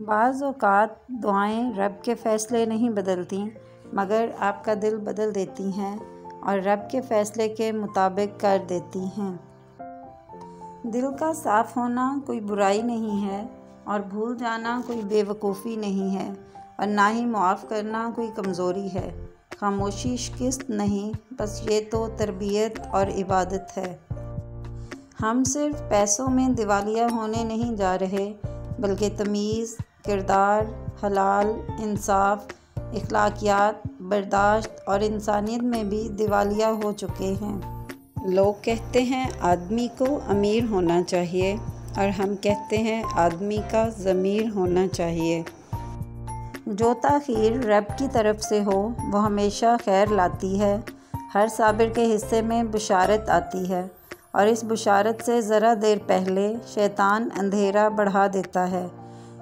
बाज़ अवक़ात दुआएँ रब के फ़ैसले नहीं बदलती, मगर आपका दिल बदल देती हैं और रब के फ़ैसले के मुताबिक कर देती हैं। दिल का साफ़ होना कोई बुराई नहीं है और भूल जाना कोई बेवकूफ़ी नहीं है और ना ही मुआफ़ करना कोई कमज़ोरी है। खामोशी शिकस्त नहीं, बस ये तो तरबियत और इबादत है। हम सिर्फ़ पैसों में दिवालिया होने नहीं जा रहे, बल्कि तमीज़ किरदार हलाल इंसाफ अखलाकियात बर्दाश्त और इंसानियत में भी दिवालिया हो चुके हैं। लोग कहते हैं आदमी को अमीर होना चाहिए और हम कहते हैं आदमी का ज़मीर होना चाहिए। जो ताख़ीर रब की तरफ़ से हो वो हमेशा खैर लाती है। हर साबिर के हिस्से में बुशारत आती है और इस बुशारत से ज़रा देर पहले शैतान अंधेरा बढ़ा देता है।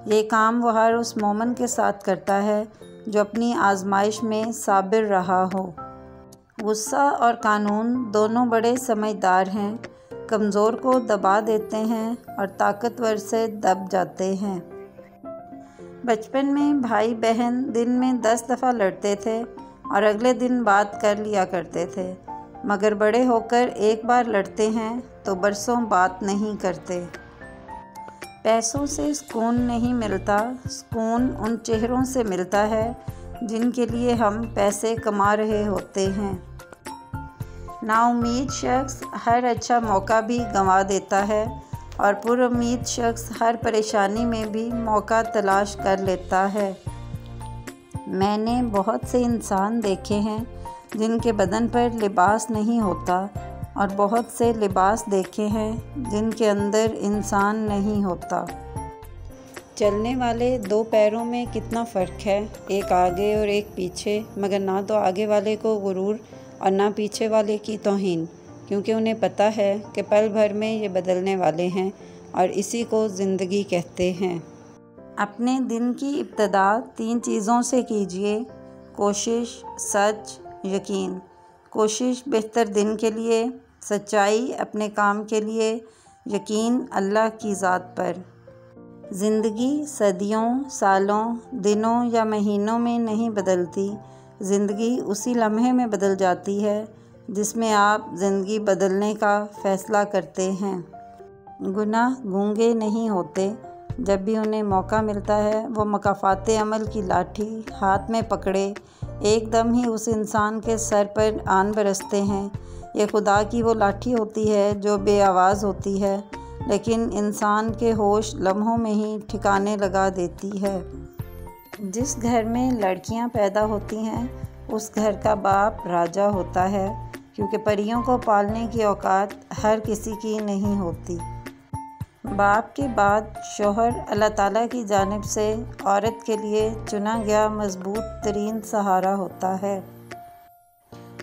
ये काम वह हर उस मोमन के साथ करता है, जो अपनी आजमाइश में साबिर रहा हो। गुस्सा और कानून दोनों बड़े समझदार हैं, कमज़ोर को दबा देते हैं और ताकतवर से दब जाते हैं। बचपन में भाई बहन दिन में दस दफ़ा लड़ते थे और अगले दिन बात कर लिया करते थे। मगर बड़े होकर एक बार लड़ते हैं तो बरसों बात नहीं करते। पैसों से सुकून नहीं मिलता, सुकून उन चेहरों से मिलता है, जिनके लिए हम पैसे कमा रहे होते हैं। नाउमीद शख्स हर अच्छा मौका भी गंवा देता है, और पुरुद शख्स हर परेशानी में भी मौका तलाश कर लेता है। मैंने बहुत से इंसान देखे हैं, जिनके बदन पर लिबास नहीं होता और बहुत से लिबास देखे हैं जिनके अंदर इंसान नहीं होता। चलने वाले दो पैरों में कितना फ़र्क है? एक आगे और एक पीछे। मगर ना तो आगे वाले को गुरूर और ना पीछे वाले की तोहन, क्योंकि उन्हें पता है कि पल भर में ये बदलने वाले हैं और इसी को ज़िंदगी कहते हैं। अपने दिन की इब्तदा तीन चीज़ों से कीजिए। कोशिश, सच, यकीन। कोशिश बेहतर दिन के लिए। सच्चाई अपने काम के लिए, यकीन अल्लाह की ज़ात पर। ज़िंदगी सदियों, सालों, दिनों या महीनों में नहीं बदलती। ज़िंदगी उसी लम्हे में बदल जाती है, जिसमें आप ज़िंदगी बदलने का फ़ैसला करते हैं। गुनाह गूँगे नहीं होते। जब भी उन्हें मौका मिलता है, वो मकाफात अमल की लाठी हाथ में पकड़े एकदम ही उस इंसान के सर पर आन बरसते हैं। ये खुदा की वो लाठी होती है जो बे आवाज़ होती है, लेकिन इंसान के होश लम्हों में ही ठिकाने लगा देती है। जिस घर में लड़कियाँ पैदा होती हैं, उस घर का बाप राजा होता है, क्योंकि परियों को पालने की औकात हर किसी की नहीं होती। बाप के बाद शोहर अल्लाह ताला की जानब से औरत के लिए चुना गया मज़बूत तरीन सहारा होता है।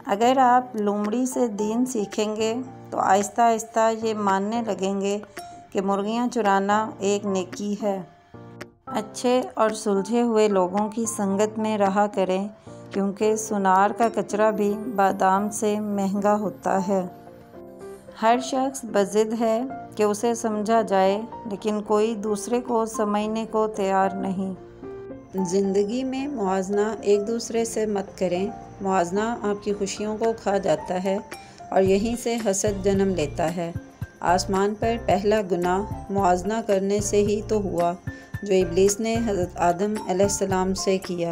अगर आप लुमड़ी से दीन सीखेंगे तो आहिस्ता आहिस्ता ये मानने लगेंगे कि मुर्गियाँ चुराना एक नेकी है। अच्छे और सुलझे हुए लोगों की संगत में रहा करें, क्योंकि सुनार का कचरा भी बादाम से महँगा होता है। हर शख्स बज़िद है कि उसे समझा जाए, लेकिन कोई दूसरे को समझने को तैयार नहीं। ज़िंदगी में मुआजना एक दूसरे से मत करें। मुआजना आपकी खुशियों को खा जाता है और यहीं से हसद जन्म लेता है। आसमान पर पहला गुनाह मुआजना करने से ही तो हुआ, जो इब्लीस ने हज़रत आदम सलाम से किया।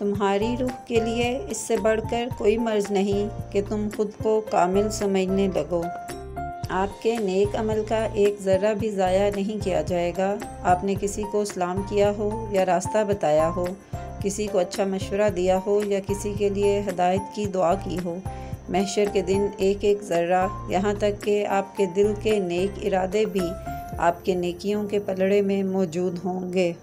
तुम्हारी रूह के लिए इससे बढ़कर कोई मर्ज़ नहीं कि तुम खुद को कामिल समझने लगो। आपके नेक अमल का एक ज़रा भी ज़ाया नहीं किया जाएगा। आपने किसी को सलाम किया हो या रास्ता बताया हो, किसी को अच्छा मशवरा दिया हो या किसी के लिए हदायत की दुआ की हो, महशर के दिन एक एक ज़र्रा, यहाँ तक कि आपके दिल के नेक इरादे भी आपके नेकियों के पलड़े में मौजूद होंगे।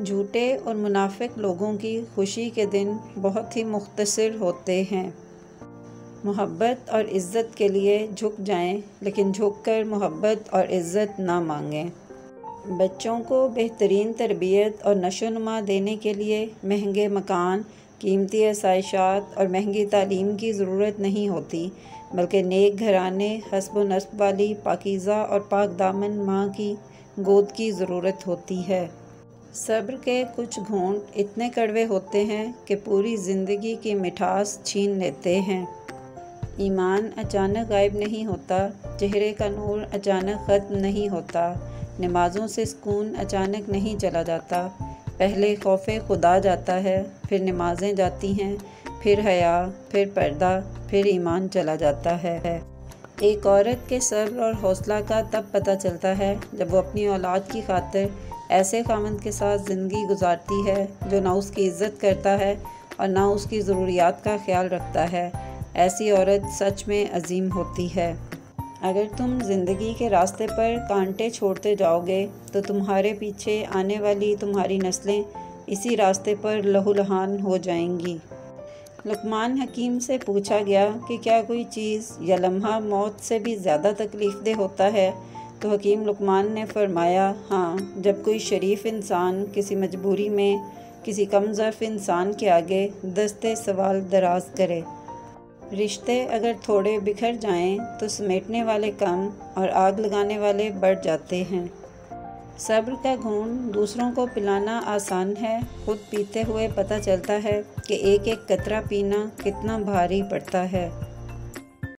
झूठे और मुनाफिक लोगों की खुशी के दिन बहुत ही मुख्तसर होते हैं। मोहब्बत और इज़्ज़त के लिए झुक जाएँ, लेकिन झुक कर मोहब्बत और इज़्ज़त ना मांगें। बच्चों को बेहतरीन तरबियत और नशोनुमा देने के लिए महँगे मकान, कीमती आसाइशात और महँगी तालीम की ज़रूरत नहीं होती, बल्कि नेक घराने हसब नस्ब वाली पाकिज़ा और पाक दामन माँ की गोद की ज़रूरत होती है। सब्र के कुछ घूंट इतने कड़वे होते हैं कि पूरी ज़िंदगी की मिठास छीन लेते हैं। ईमान अचानक गायब नहीं होता, चेहरे का नूर अचानक ख़त्म नहीं होता, नमाज़ों से सुकून अचानक नहीं चला जाता। पहले खौफ खुदा जाता है, फिर नमाज़ें जाती हैं, फिर हया, फिर पर्दा, फिर ईमान चला जाता है। एक औरत के सब्र और हौसला का तब पता चलता है जब वो अपनी औलाद की खातिर ऐसे खामन के साथ ज़िंदगी गुजारती है, जो ना उसकी इज़्ज़त करता है और ना उसकी ज़रूरियात का ख्याल रखता है। ऐसी औरत सच में अजीम होती है। अगर तुम ज़िंदगी के रास्ते पर कांटे छोड़ते जाओगे तो तुम्हारे पीछे आने वाली तुम्हारी नस्लें इसी रास्ते पर लहूलहान हो जाएँगी। लुकमान हकीम से पूछा गया कि क्या कोई चीज़ या लम्हा मौत से भी ज़्यादा तकलीफ़ दे होता है? तो हकीम लुकमान ने फरमाया हाँ जब कोई शरीफ इंसान किसी मजबूरी में किसी कम ज़र्फ इंसान के आगे दस्ते सवाल दराज करे, रिश्ते अगर थोड़े बिखर जाएँ तो समेटने वाले कम और आग लगाने वाले बढ़ जाते हैं। सब्र का गुण दूसरों को पिलाना आसान है। खुद पीते हुए पता चलता है कि एक एक कतरा पीना कितना भारी पड़ता है।